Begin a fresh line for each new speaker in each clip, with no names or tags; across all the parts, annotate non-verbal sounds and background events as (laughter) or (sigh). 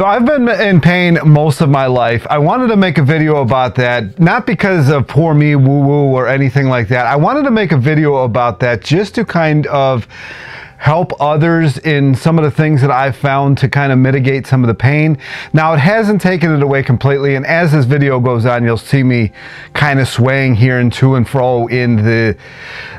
So I've been in pain most of my life. I wanted to make a video about that, not because of poor me woo woo or anything like that. I wanted to make a video about that just to kind of help others in some of the things that I've found to kind of mitigate some of the pain. Now it hasn't taken it away completely and as this video goes on you'll see me kind of swaying here and to and fro in the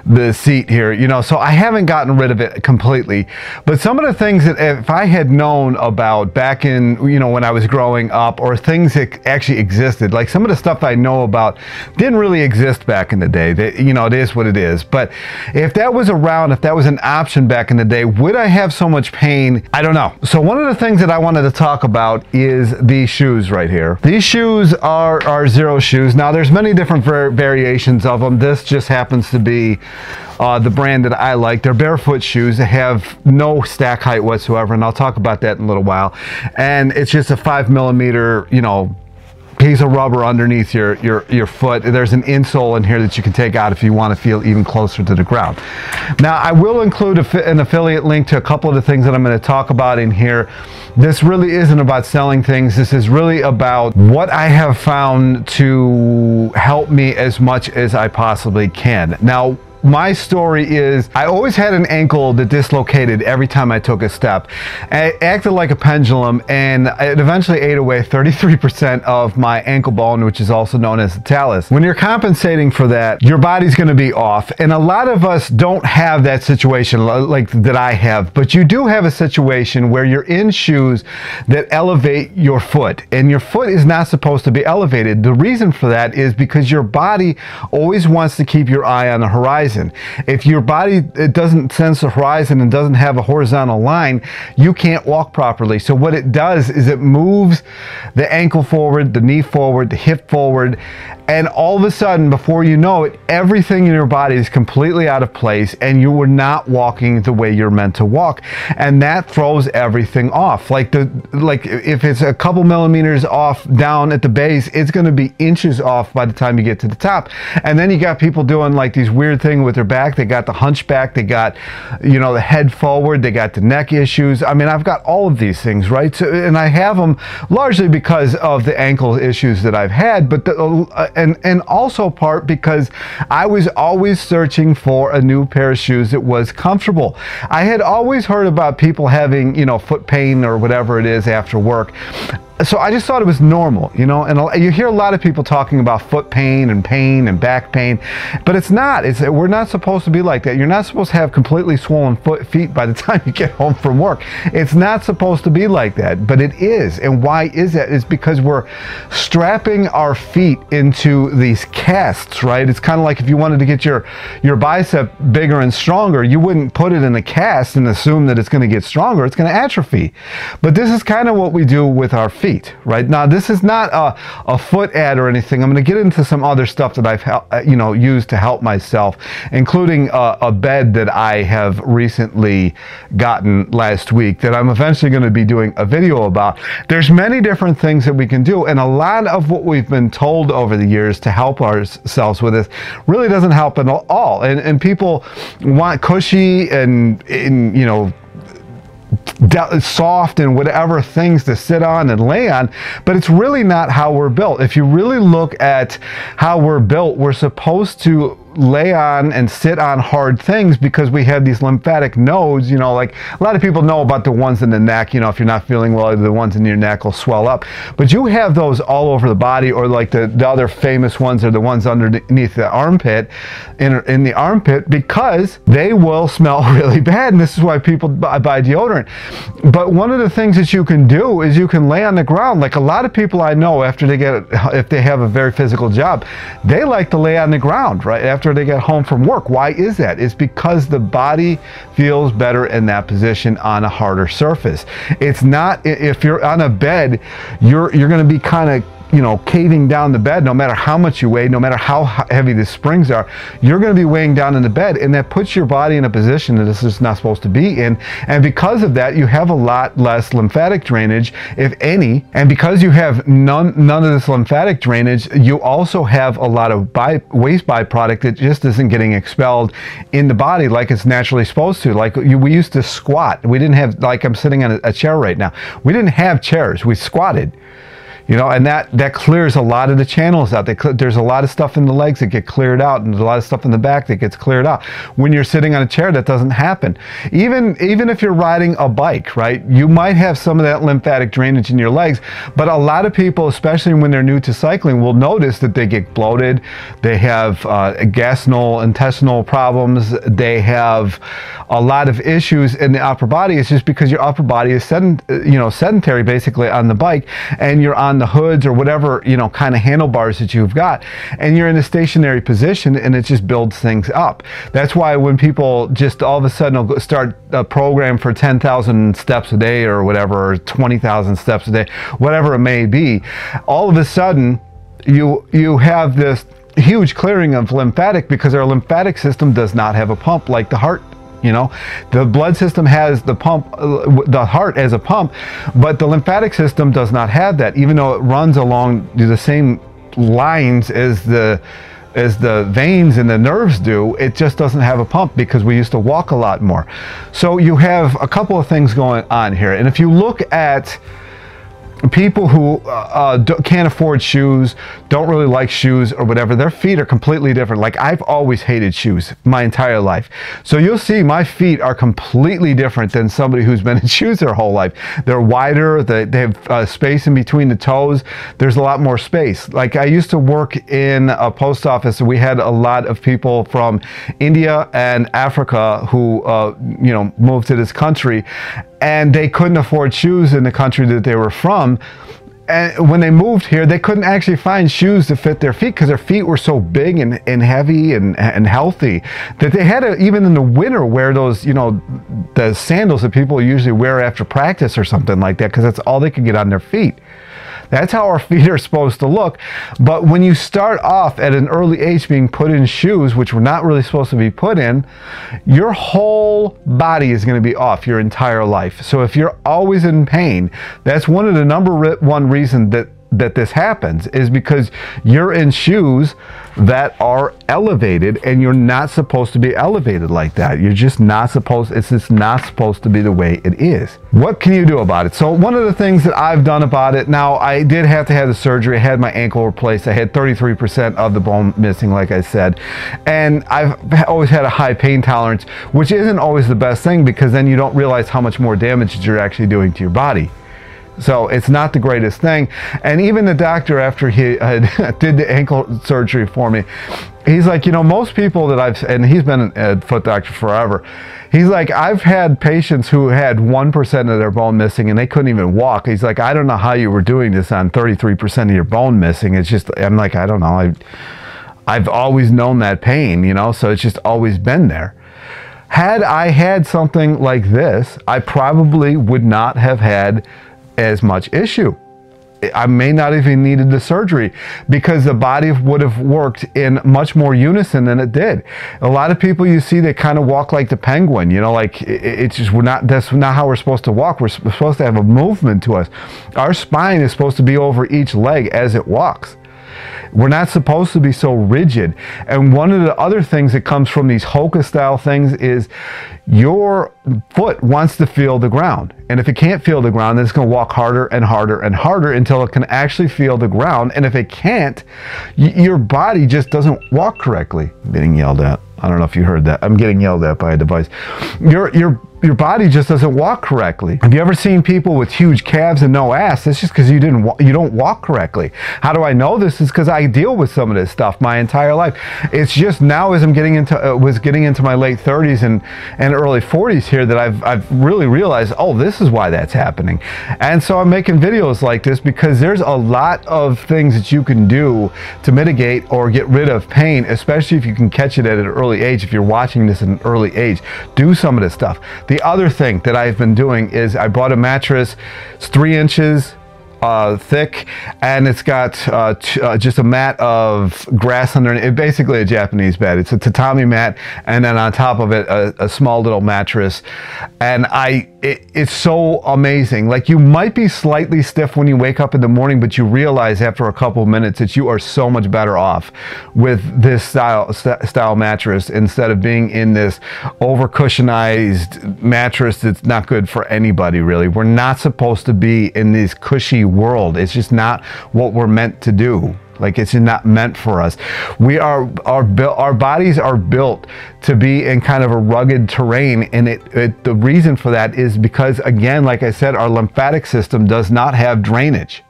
the seat here you know? So I haven't gotten rid of it completely. But some of the things that if I had known about back in you know when I was growing up or things that actually existed like some of the stuff I know about didn't really exist back in the day. That you know it is what it is. But if that was around if that was an option back in the day. Would I have so much pain? I don't know. So one of the things that I wanted to talk about is these shoes right here. These shoes are, are Xero shoes. Now there's many different variations of them. This just happens to be uh, the brand that I like. They're barefoot shoes. They have no stack height whatsoever, and I'll talk about that in a little while. And it's just a five millimeter, you know, piece of rubber underneath your, your, your foot. There's an insole in here that you can take out if you want to feel even closer to the ground. Now, I will include an affiliate link to a couple of the things that I'm going to talk about in here. This really isn't about selling things. This is really about what I have found to help me as much as I possibly can. Now, my story is I always had an ankle that dislocated every time I took a step. It acted like a pendulum and it eventually ate away 33% of my ankle bone, which is also known as the talus. When you're compensating for that, your body's gonna be off. And a lot of us don't have that situation like that I have, but you do have a situation where you're in shoes that elevate your foot and your foot is not supposed to be elevated. The reason for that is because your body always wants to keep your eye on the horizon horizon. If your body it doesn't sense the horizon and doesn't have a horizontal line, you can't walk properly. So what it does is it moves the ankle forward, the knee forward, the hip forward, and all of a sudden, before you know it, everything in your body is completely out of place and you were not walking the way you're meant to walk. And that throws everything off. Like the like if it's a couple millimeters off down at the base, it's gonna be inches off by the time you get to the top. And then you got people doing like these weird things with their back. They got the hunchback, they got, you know, the head forward, they got the neck issues. I mean, I've got all of these things, right? So, and I have them largely because of the ankle issues that I've had, but the, uh, and and also part because I was always searching for a new pair of shoes that was comfortable. I had always heard about people having, you know, foot pain or whatever it is after work so I just thought it was normal, you know, and you hear a lot of people talking about foot pain and pain and back pain, but it's not. It's we're not supposed to be like that. You're not supposed to have completely swollen foot feet by the (laughs) time you get home from work. It's not supposed to be like that, but it is. And why is that? It's because we're strapping our feet into these casts, right? It's kind of like if you wanted to get your your bicep bigger and stronger, you wouldn't put it in a cast and assume that it's going to get stronger. It's going to atrophy. But this is kind of what we do with our feet feet, right? Now, this is not a, a foot ad or anything. I'm going to get into some other stuff that I've, uh, you know, used to help myself, including a, a bed that I have recently gotten last week that I'm eventually going to be doing a video about. There's many different things that we can do, and a lot of what we've been told over the years to help ourselves with this really doesn't help at all. And, and people want cushy and, and you know, soft and whatever things to sit on and lay on, but it's really not how we're built. If you really look at how we're built, we're supposed to lay on and sit on hard things because we have these lymphatic nodes, you know, like a lot of people know about the ones in the neck, you know, if you're not feeling well, the ones in your neck will swell up. But you have those all over the body or like the, the other famous ones are the ones underneath the armpit, in, in the armpit because they will smell (laughs) really bad. And this is why people buy, buy deodorant. But one of the things that you can do is you can lay on the ground. Like a lot of people I know after they get, if they have a very physical job, they like to lay on the ground, right? After after they get home from work. Why is that? It's because the body feels better in that position on a harder surface. It's not if you're on a bed, you're you're going to be kind of you know, caving down the bed, no matter how much you weigh, no matter how heavy the springs are, you're going to be weighing down in the bed. And that puts your body in a position that this is not supposed to be in. And because of that, you have a lot less lymphatic drainage, if any. And because you have none, none of this lymphatic drainage, you also have a lot of by, waste byproduct that just isn't getting expelled in the body like it's naturally supposed to. Like you, we used to squat. We didn't have, like I'm sitting on a, a chair right now. We didn't have chairs. We squatted you know, and that that clears a lot of the channels out. there's a lot of stuff in the legs that get cleared out, and there's a lot of stuff in the back that gets cleared out. When you're sitting on a chair, that doesn't happen. Even even if you're riding a bike, right, you might have some of that lymphatic drainage in your legs. But a lot of people, especially when they're new to cycling, will notice that they get bloated, they have uh, gastrointestinal problems, they have a lot of issues in the upper body. It's just because your upper body is sedent, you know, sedentary basically on the bike, and you're on the hoods or whatever, you know, kind of handlebars that you've got. And you're in a stationary position and it just builds things up. That's why when people just all of a sudden will start a program for 10,000 steps a day or whatever, or 20,000 steps a day, whatever it may be, all of a sudden you, you have this huge clearing of lymphatic because our lymphatic system does not have a pump like the heart you know? The blood system has the pump uh, the heart as a pump but the lymphatic system does not have that even though it runs along the same lines as the as the veins and the nerves do it just doesn't have a pump because we used to walk a lot more. So you have a couple of things going on here and if you look at people who uh, uh can't afford shoes, don't really like shoes or whatever, their feet are completely different. Like I've always hated shoes my entire life. So you'll see my feet are completely different than somebody who's been in (laughs) shoes their whole life. They're wider, they, they have uh, space in between the toes. There's a lot more space. Like I used to work in a post office and we had a lot of people from India and Africa who, uh, you know, moved to this country and they couldn't afford shoes in the country that they were from. And when they moved here, they couldn't actually find shoes to fit their feet because their feet were so big and, and heavy and, and healthy that they had to, even in the winter, wear those, you know, the sandals that people usually wear after practice or something like that because that's all they could get on their feet. That's how our (laughs) feet are supposed to look. But when you start off at an early age being put in shoes, which we're not really supposed to be put in, your whole body is going to be off your entire life. So if you're always in pain, that's one of the number one reasons that that this happens is because you're in shoes that are elevated and you're not supposed to be elevated like that. You're just not supposed, it's just not supposed to be the way it is. What can you do about it? So one of the things that I've done about it, now I did have to have the surgery. I had my ankle replaced. I had 33% of the bone missing, like I said. And I've always had a high pain tolerance, which isn't always the best thing because then you don't realize how much more damage you're actually doing to your body. So it's not the greatest thing. And even the doctor, after he uh, (laughs) did the ankle surgery for me, he's like, you know, most people that I've, and he's been a foot doctor forever. He's like, I've had patients who had 1% of their bone missing and they couldn't even walk. He's like, I don't know how you were doing this on 33% of your bone missing. It's just, I'm like, I don't know. I, I've always known that pain, you know, so it's just always been there. Had I had something like this, I probably would not have had as much issue. I may not even needed the surgery because the body would have worked in much more unison than it did. A lot of people you see they kind of walk like the penguin, you know, like it's just we're not that's not how we're supposed to walk. We're supposed to have a movement to us. Our spine is supposed to be over each leg as it walks. We're not supposed to be so rigid. And one of the other things that comes from these Hoka style things is your foot wants to feel the ground. And if it can't feel the ground, then it's going to walk harder and harder and harder until it can actually feel the ground. And if it can't, your body just doesn't walk correctly. I'm getting yelled at. I don't know if you heard that. I'm getting yelled at by a device. Your, your your body just doesn't walk correctly. Have you ever seen people with huge calves and no ass? It's just because you didn't you don't walk correctly. How do I know this? Is because I deal with some of this stuff my entire life. It's just now as I'm getting into uh, was getting into my late 30s and and early 40s here that I've I've really realized oh this is why that's happening, and so I'm making videos like this because there's a lot of things that you can do to mitigate or get rid of pain, especially if you can catch it at an early age. If you're watching this at an early age, do some of this stuff. The other thing that I've been doing is I bought a mattress, it's three inches uh, thick, and it's got uh, uh, just a mat of grass underneath. It, basically, a Japanese bed. It's a tatami mat, and then on top of it, a, a small little mattress. And I, it, it's so amazing. Like you might be slightly stiff when you wake up in the morning, but you realize after a couple minutes that you are so much better off with this style style mattress instead of being in this over cushionized mattress that's not good for anybody. Really, we're not supposed to be in these cushy world. It's just not what we're meant to do. Like it's not meant for us. We are our our bodies are built to be in kind of a rugged terrain, and it, it the reason for that is because again, like I said, our lymphatic system does not have drainage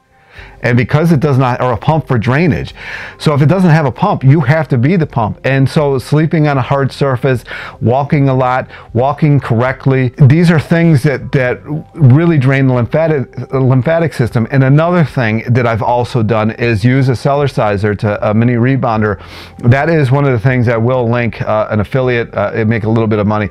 and because it does not or a pump for drainage. So if it doesn't have a pump you have to be the pump. And so sleeping on a hard surface walking a lot walking correctly these are things that that really drain the lymphatic lymphatic system. And another thing that I've also done is use a Cellerciser to a mini rebounder. That is one of the things I will link uh, an affiliate uh, make a little bit of money.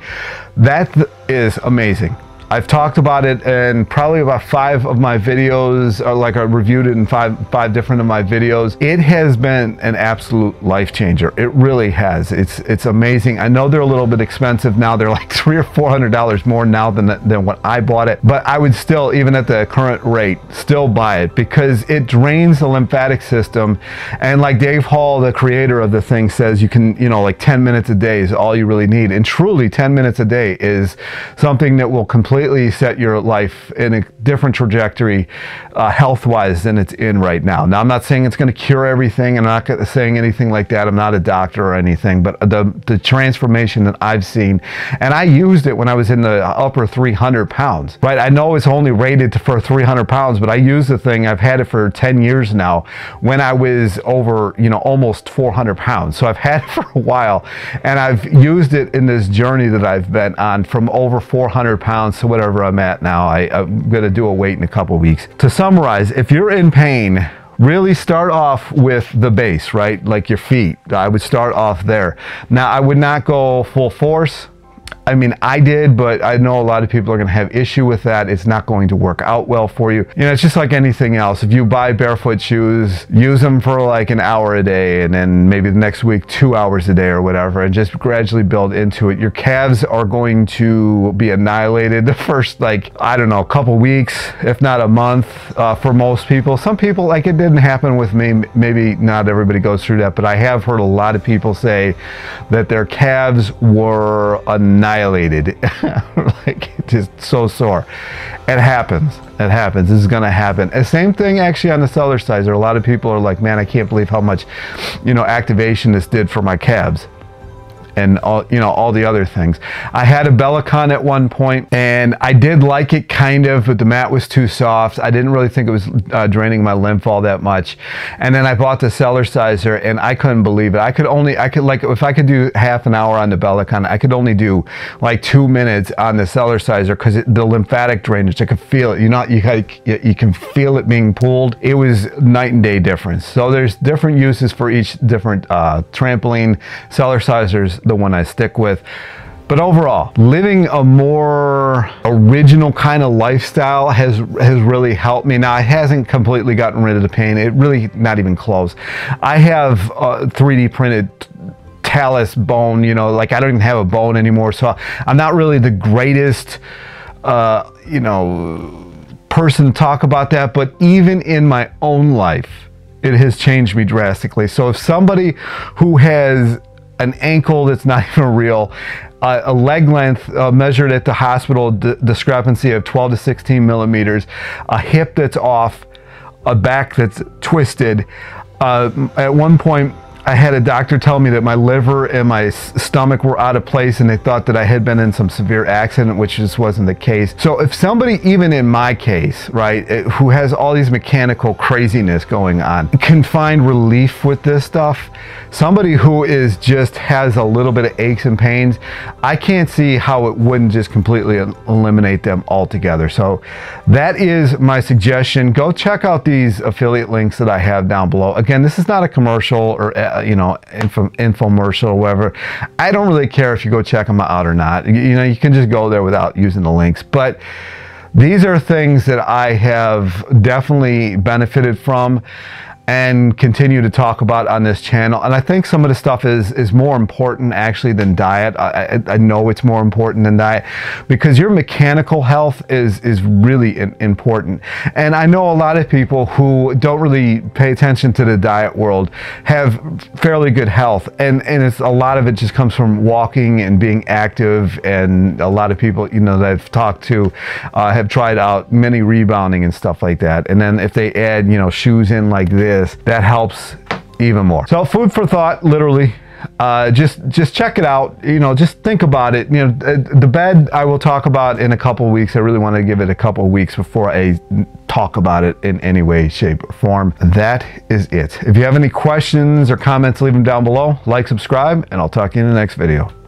That is amazing I've talked about it in probably about five of my videos, like I reviewed it in five five different of my videos. It has been an absolute life changer. It really has. It's it's amazing. I know they're a little bit expensive now. They're like (laughs) three or four hundred dollars more now than than when I bought it. But I would still, even at the current rate, still buy it because it drains the lymphatic system. And like Dave Hall, the creator of the thing, says, you can you know like 10 minutes a day is all you really need. And truly, 10 minutes a day is something that will completely completely set your life in a different trajectory uh, health wise than it's in right now. Now, I'm not saying it's going to cure everything, and I'm not saying anything like that. I'm not a doctor or anything, but the, the transformation that I've seen, and I used it when I was in the upper 300 pounds, right? I know it's only rated for 300 pounds, but I use the thing, I've had it for 10 years now when I was over, you know, almost 400 pounds. So I've had it (laughs) for a while, and I've used it in this journey that I've been on from over 400 pounds to whatever I'm at now. I, going to do a weight in a couple weeks. To summarize, if you're in pain, really start off with the base, right? Like your feet. I would start off there. Now, I would not go full force. I mean, I did, but I know a lot of people are going to have issue with that. It's not going to work out well for you. You know, it's just like anything else. If you buy barefoot shoes, use them for like an hour a day and then maybe the next week, two hours a day or whatever, and just gradually build into it. Your calves are going to be annihilated the first, like, I don't know, a couple weeks, if not a month uh, for most people. Some people, like, it didn't happen with me. Maybe not everybody goes through that, but I have heard a lot of people say that their calves were annihilated annihilated. (laughs) like just so sore. It happens. It happens. This is to happen. And same thing actually on the Cellerciser. A lot of people are like, man, I can't believe how much, you know, activation this did for my calves and all you know all the other things. I had a Bellicon at one point and I did like it kind of, but the mat was too soft. I didn't really think it was uh, draining my lymph all that much. And then I bought the Cellerciser and I couldn't believe it. I could only I could like if I could do half an hour on the Bellicon, I could only do like two minutes on the Cellerciser because the lymphatic drainage, I could feel it. You know, you you can feel it being pulled. It was night and day difference. So there's different uses for each different uh, trampoline Cellercisers the one I stick with. But overall, living a more original kind of lifestyle has has really helped me. Now, it hasn't completely gotten rid of the pain. It really not even close. I have a 3D printed talus bone, you know, like I don't even have a bone anymore. So I'm not really the greatest, uh, you know, person to talk about that. But even in my own life, it has changed me drastically. So if somebody who has an ankle that's not (laughs) even real, uh, a leg length uh, measured at the hospital discrepancy of 12 to 16 millimeters, a hip that's off, a back that's twisted. Uh, at one point, I had a doctor tell me that my liver and my stomach were out of place and they thought that I had been in some severe accident, which just wasn't the case. So if somebody, even in my case, right, eh, who has all these mechanical craziness going on, can find relief with this stuff, somebody who is just has a little bit of aches and pains, I can't see how it wouldn't just completely eliminate them altogether. So that is my suggestion. Go check out these affiliate links that I have down below. Again, this is not a commercial or eh, uh, you know, info, infomercial or whatever. I don't really care if you go check them out or not. You, you know, you can just go there without using the links. But These are things that I have definitely benefited from and continue to talk about on this channel. And I think some of the stuff is is more important actually than diet. I, I, know it's more important than diet because your mechanical health is is really important. And I know a lot of people who don't really pay attention to the diet world have fairly good health, and and it's a lot of it just comes from walking and being active. And a lot of people you know that I've talked to uh, have tried out many rebounding and stuff like that. And then if they add you know shoes in like this this, that helps even more. So food for thought, literally. Uh, just just check it out. You know, just think about it. You know, the bed I will talk about in a couple weeks. I really want to give it a couple weeks before I talk about it in any way, shape, or form. That is it. If you have any questions or comments, leave them down below. Like, subscribe, and I'll talk to you in the next video.